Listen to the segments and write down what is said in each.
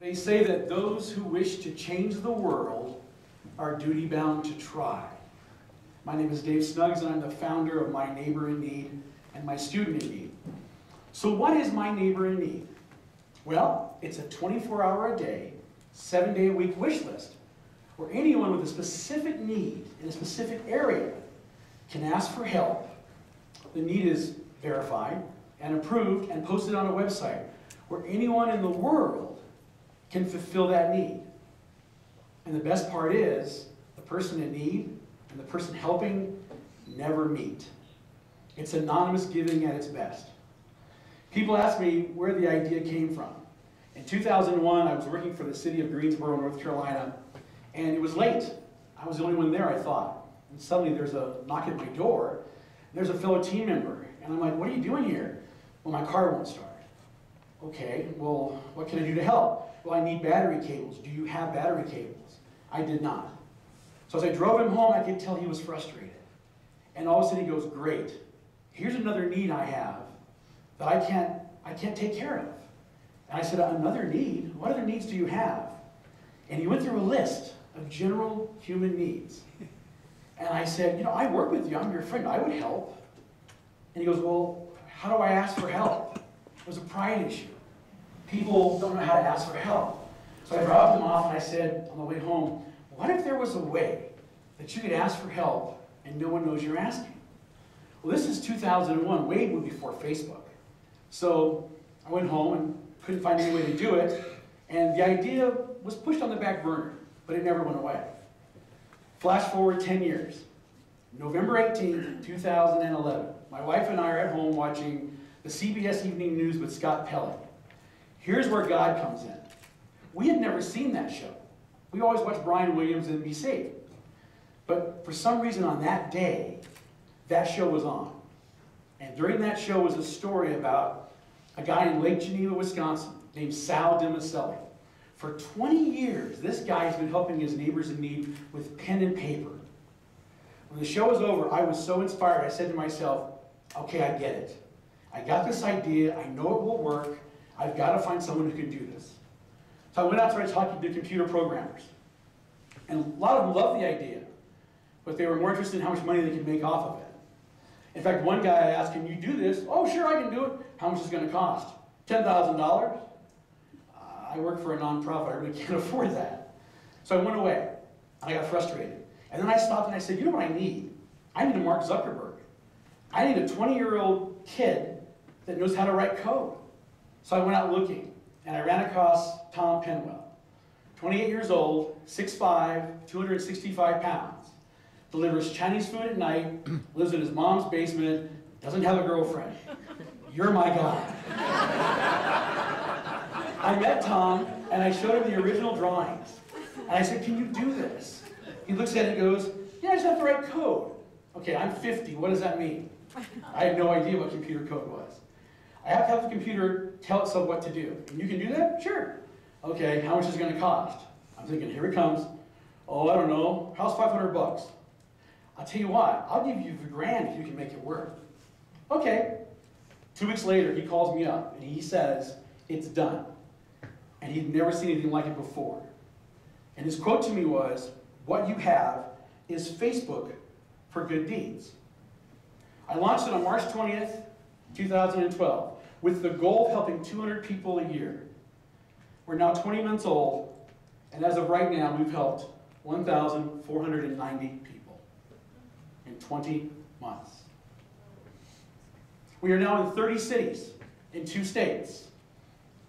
They say that those who wish to change the world are duty bound to try. My name is Dave Snuggs, and I'm the founder of My Neighbor in Need and My Student in Need. So, what is My Neighbor in Need? Well, it's a 24 hour a day, seven day a week wish list where anyone with a specific need in a specific area can ask for help. The need is verified and approved and posted on a website where anyone in the world can fulfill that need. And the best part is, the person in need and the person helping never meet. It's anonymous giving at its best. People ask me where the idea came from. In 2001, I was working for the city of Greensboro, North Carolina, and it was late. I was the only one there, I thought. And suddenly there's a knock at my door. There's a fellow team member. And I'm like, what are you doing here? Well, my car won't start. Okay, well, what can I do to help? Well, I need battery cables. Do you have battery cables? I did not. So as I drove him home, I could tell he was frustrated. And all of a sudden he goes, great. Here's another need I have that I can't, I can't take care of. And I said, another need? What other needs do you have? And he went through a list of general human needs. And I said, you know, I work with you. I'm your friend. I would help. And he goes, well, how do I ask for help? Was a pride issue. People don't know how to ask for help. So I dropped him off and I said on the way home, what if there was a way that you could ask for help and no one knows you're asking? Well, this is 2001, way before Facebook. So I went home and couldn't find any way to do it. And the idea was pushed on the back burner, but it never went away. Flash forward 10 years. November 18th, 2011. My wife and I are at home watching the CBS Evening News with Scott Pelley. Here's where God comes in. We had never seen that show. We always watched Brian Williams and NBC. But for some reason on that day, that show was on. And during that show was a story about a guy in Lake Geneva, Wisconsin, named Sal Dimiceli. For 20 years, this guy has been helping his neighbors in need with pen and paper. When the show was over, I was so inspired, I said to myself, okay, I get it. I got this idea, I know it will work, I've got to find someone who can do this. So I went out and started talking to computer programmers. And a lot of them loved the idea, but they were more interested in how much money they could make off of it. In fact, one guy I asked, can you do this? Oh, sure, I can do it. How much is it going to cost? $10,000? Uh, I work for a nonprofit, I really can't afford that. So I went away. I got frustrated. And then I stopped and I said, you know what I need? I need a Mark Zuckerberg. I need a 20-year-old kid that knows how to write code. So I went out looking, and I ran across Tom Penwell. 28 years old, 6'5", 265 pounds. Delivers Chinese food at night, lives in his mom's basement, doesn't have a girlfriend. You're my guy. I met Tom, and I showed him the original drawings. And I said, can you do this? He looks at it and goes, yeah, I just have to write code. Okay, I'm 50, what does that mean? I had no idea what computer code was. I have to have the computer tell itself what to do. And you can do that? Sure. Okay, how much is it going to cost? I'm thinking, here it comes. Oh, I don't know. How's 500 bucks? I'll tell you what, I'll give you the grand if you can make it work. Okay. Two weeks later, he calls me up and he says, it's done. And he'd never seen anything like it before. And his quote to me was, what you have is Facebook for good deeds. I launched it on March 20th, 2012, with the goal of helping 200 people a year. We're now 20 months old, and as of right now, we've helped 1,490 people in 20 months. We are now in 30 cities in two states.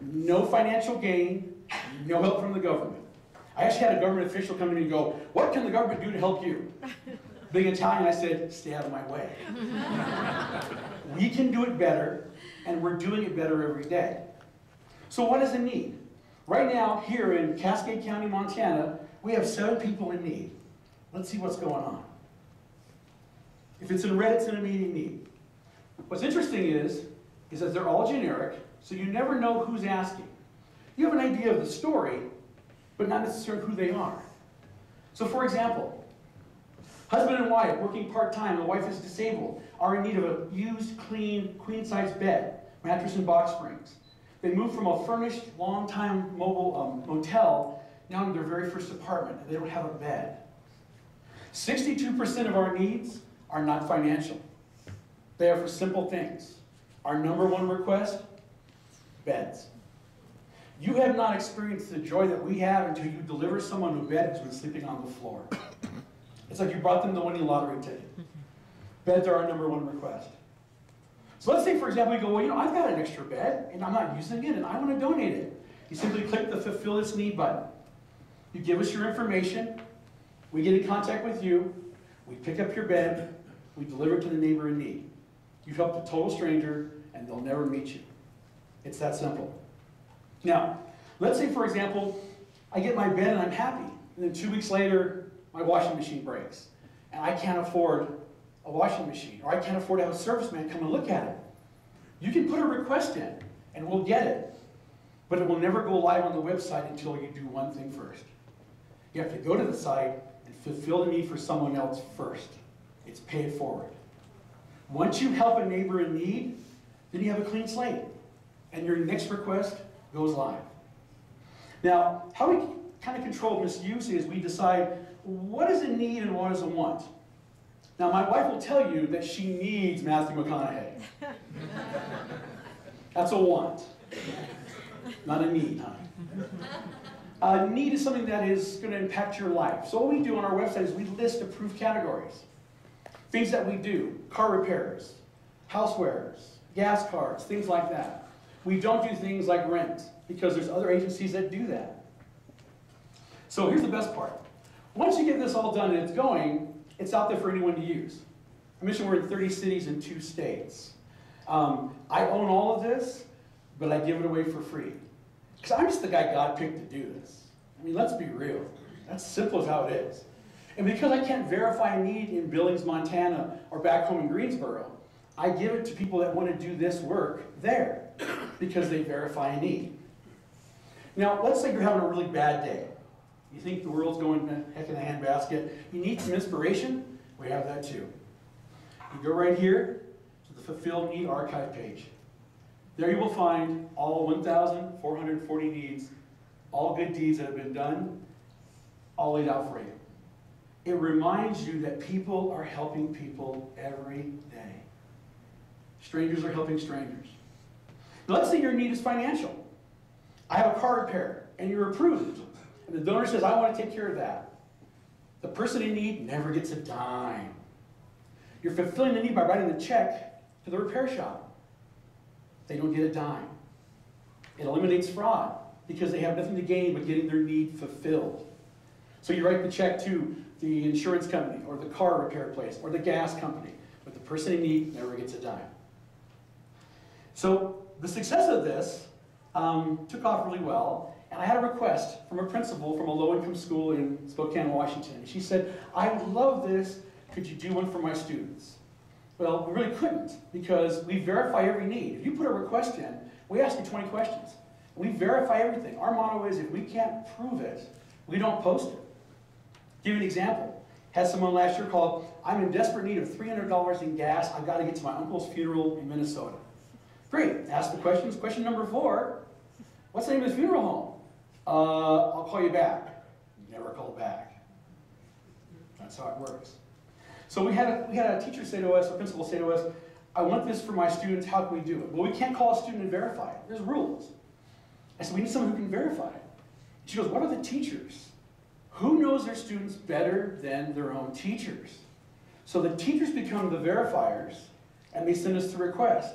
No financial gain, no help from the government. I actually had a government official come to me and go, what can the government do to help you? Being Italian, I said, stay out of my way. we can do it better, and we're doing it better every day. So what is a need? Right now, here in Cascade County, Montana, we have seven people in need. Let's see what's going on. If it's in red, it's an immediate need. What's interesting is, is that they're all generic, so you never know who's asking. You have an idea of the story, but not necessarily who they are. So for example, husband and wife working part-time, the wife is disabled, are in need of a used, clean, queen-size bed, mattress and box springs. They moved from a furnished, long-time mobile um, motel now to their very first apartment, and they don't have a bed. 62% of our needs are not financial. They are for simple things. Our number one request, beds. You have not experienced the joy that we have until you deliver someone a bed who's been sleeping on the floor. It's like you brought them the winning lottery ticket. Mm-hmm. Beds are our number one request. So let's say, for example, you go, well, you know, I've got an extra bed and I'm not using it and I want to donate it. You simply click the fulfill this need button. You give us your information, we get in contact with you, we pick up your bed, we deliver it to the neighbor in need. You've helped a total stranger and they'll never meet you. It's that simple. Now, let's say, for example, I get my bed and I'm happy, and then two weeks later, my washing machine breaks, and I can't afford a washing machine, or I can't afford to have a serviceman come and look at it. You can put a request in, and we'll get it, but it will never go live on the website until you do one thing first. You have to go to the site and fulfill the need for someone else first. It's pay it forward. Once you help a neighbor in need, then you have a clean slate, and your next request goes live. Now, how we kind of control misuse is we decide what is a need and what is a want. Now, my wife will tell you that she needs Matthew McConaughey. That's a want, not a need, honey. A need is something that is going to impact your life. So what we do on our website is we list approved categories. Things that we do, car repairs, housewares, gas cards, things like that. We don't do things like rent because there's other agencies that do that. So here's the best part. Once you get this all done and it's going, it's out there for anyone to use. I mentioned we're in 30 cities and two states. Um, I own all of this, but I give it away for free. Because I'm just the guy God picked to do this. I mean, let's be real. That's simple as how it is. And because I can't verify a need in Billings, Montana, or back home in Greensboro, I give it to people that want to do this work there because they verify a need. Now, let's say you're having a really bad day. You think the world's going to heck in a handbasket. You need some inspiration? We have that too. You go right here to the Fulfilled Need Archive page. There you will find all 1,440 needs, all good deeds that have been done, all laid out for you. It reminds you that people are helping people every day. Strangers are helping strangers. Now, let's say your need is financial. I have a car repair, and you're approved. And the donor says, I want to take care of that. The person in need never gets a dime. You're fulfilling the need by writing the check to the repair shop. They don't get a dime. It eliminates fraud because they have nothing to gain but getting their need fulfilled. So you write the check to the insurance company or the car repair place or the gas company, but the person in need never gets a dime. So the success of this um, took off really well, and I had a request from a principal from a low-income school in Spokane, Washington. She said, I love this. Could you do one for my students? Well, we really couldn't because we verify every need. If you put a request in, we ask you 20 questions. We verify everything. Our motto is if we can't prove it, we don't post it. Give you an example. Had someone last year called, I'm in desperate need of $300 in gas. I've got to get to my uncle's funeral in Minnesota. Great. Ask the questions. Question number four, what's the name of the funeral home? Uh, I'll call you back. Never call back. That's how it works. So we had a, we had a teacher say to us, a principal say to us, I want this for my students, how can we do it? Well, we can't call a student and verify it. There's rules. I said, we need someone who can verify it. She goes, what are the teachers? Who knows their students better than their own teachers? So the teachers become the verifiers, and they send us the request.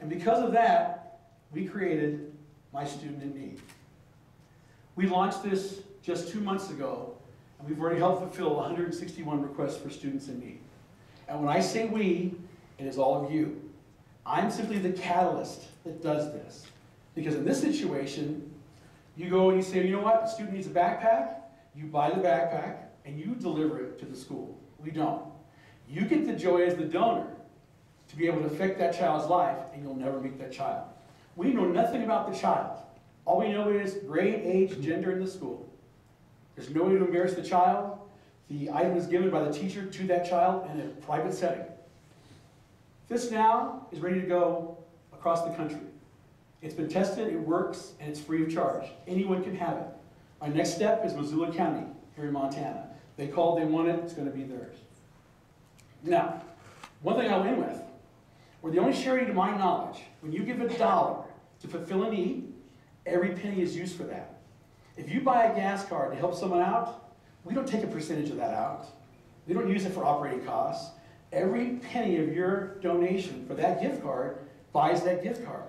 And because of that, we created My Student in Need. We launched this just two months ago, and we've already helped fulfill 161 requests for students in need. And when I say we, it is all of you. I'm simply the catalyst that does this. Because in this situation, you go and you say, you know what, the student needs a backpack, you buy the backpack, and you deliver it to the school. We don't. You get the joy as the donor to be able to affect that child's life, and you'll never meet that child. We know nothing about the child. All we know is grade, age, gender in the school. There's no way to embarrass the child. The item is given by the teacher to that child in a private setting. This now is ready to go across the country. It's been tested, it works, and it's free of charge. Anyone can have it. Our next step is Missoula County here in Montana. They called, they want it, it's going to be theirs. Now, one thing I'll end with. We're the only charity to my knowledge, when you give a dollar to fulfill a need, every penny is used for that. If you buy a gas card to help someone out, we don't take a percentage of that out. We don't use it for operating costs. Every penny of your donation for that gift card buys that gift card.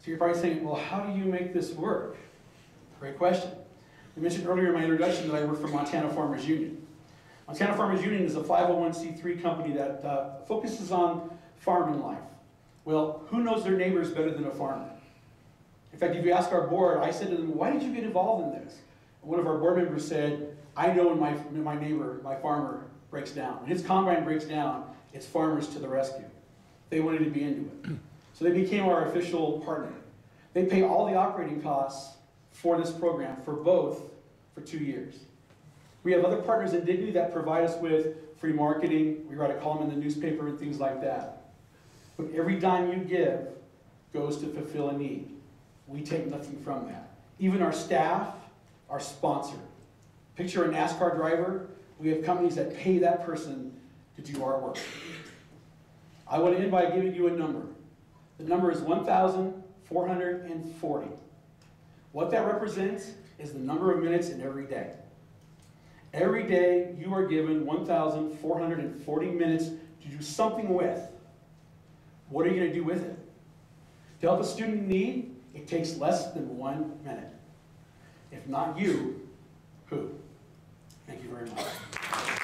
So you're probably saying, well, how do you make this work? Great question. I mentioned earlier in my introduction that I work for Montana Farmers Union. Montana Farmers Union is a 501c3 company that uh, focuses on farming life. Well, who knows their neighbors better than a farmer? In fact, if you ask our board, I said to them, why did you get involved in this? One of our board members said, I know when my, my neighbor, my farmer, breaks down. When his combine breaks down, it's farmers to the rescue. They wanted to be into it. So they became our official partner. They pay all the operating costs for this program, for both, for two years. We have other partners in Dignity that provide us with free marketing. We write a column in the newspaper and things like that. But every dime you give goes to fulfill a need. We take nothing from that. Even our staff are sponsored. Picture a NASCAR driver. We have companies that pay that person to do our work. I want to end by giving you a number. The number is 1,440. What that represents is the number of minutes in every day. Every day you are given 1,440 minutes to do something with. What are you going to do with it? To help a student in need, it takes less than one minute. If not you, who? Thank you very much.